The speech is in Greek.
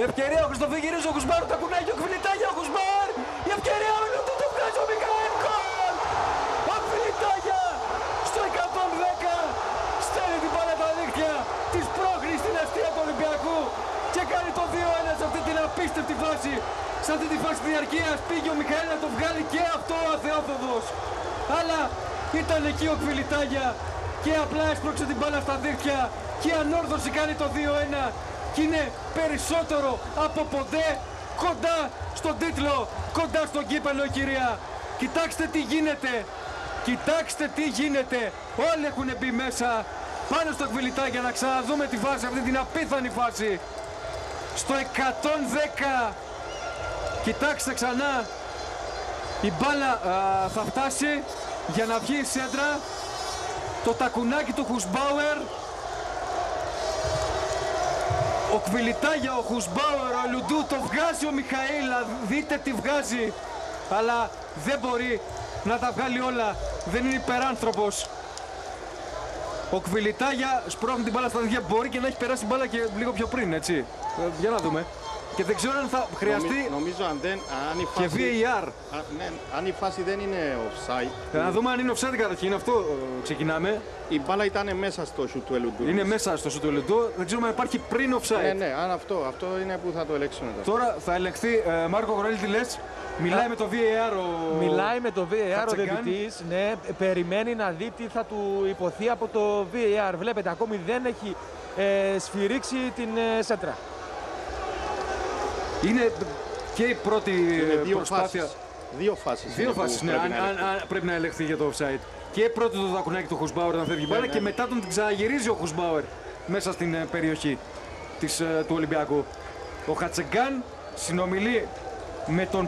Η ευκαιρία ο Χριστοφίγυρης, ο Κουσμάρ, τα κουνάει ο Κβιλιτάγια, ο Κουσμάρ. Η ευκαιρία ο Λουντού το βγάζει ο Μικαέλ Κολ. Ο Κβιλιτάγια στο 110 στέλνει την μπάλα τα δίχτυα της πρόκρισης στην αστεία του Ολυμπιακού και κάνει το 2-1 σε αυτή την απίστευτη φάση. Σε αυτή τη φάση διαρκείας πήγε ο Μικαέλ να το βγάλει και αυτό ο Αθεόφοβος. Αλλά ήταν εκεί ο Κβιλιτάγια και απλά έσπρωξε την μπάλα στα δίχτυα και η ανόρθωση κάνει το 2-1 και είναι περισσότερο από ποτέ κοντά στον τίτλο, κοντά στον κύπελο κυρία. Κοιτάξτε τι γίνεται, κοιτάξτε τι γίνεται, όλοι έχουν μπει μέσα πάνω στο κβιλιτά για να ξαναδούμε τη φάση, αυτή την απίθανη φάση. Στο 110, κοιτάξτε ξανά, η μπάλα α, θα φτάσει για να βγει η σέντρα. Το τακουνάκι του Χουσμπάουερ ο Κβιλιτάγια, ο Χουσμπάουερ, ο Λουντού, το βγάζει ο Μιχαήλ, δείτε τι βγάζει. Αλλά δεν μπορεί να τα βγάλει όλα, δεν είναι υπεράνθρωπος. Ο Κβιλιτάγια σπρώχνει την μπάλα στα δυο μπορεί και να έχει περάσει την μπάλα και λίγο πιο πριν, έτσι. Ε, για να δούμε. Και δεν ξέρω αν θα χρειαστεί Νομίζω αν, δεν, αν, η και φάση, VAR. α, ναι, αν η φάση δεν είναι offside, Ε, Να δούμε αν είναι offside καταρχήν, αυτό ε, ξεκινάμε. η μπάλα ήταν μέσα στο σουτ του Ελουντού. Είναι μέσα στο σου του Λουντού, δεν ξέρουμε αν υπάρχει πριν offside. Ναι, ναι, αν αυτό, αυτό είναι που θα το ελέγξουν τώρα. Τώρα θα ελεγχθεί, ε, Μάρκο Γρονέλη τι λες, μιλάει με το VAR ο... Μιλάει με το VAR ο Χατσεγκάν. διαιτητής, ναι, περιμένει να δει τι θα του υποθεί από το VAR. Βλέπετε, ακόμη δεν έχει ε, σφυρίξει την ε, σέντρα. Είναι και η πρώτη Είναι ε, δύο προσπάθεια. φάσεις. Δύο φάσεις. Δύο είναι που φάσεις, ναι, πρέπει αν, να αν, ελεγχθούν. αν πρέπει να ελεγχθεί για το offside. Και πρώτο το δακουνάκι του Χουσμπάουερ όταν φεύγει η μπάλα ναι, και ναι. μετά τον την ξαναγυρίζει ο Χουσμπάουερ μέσα στην ε, περιοχή της, ε, του Ολυμπιακού. Ο Χατσεγκάν συνομιλεί με τον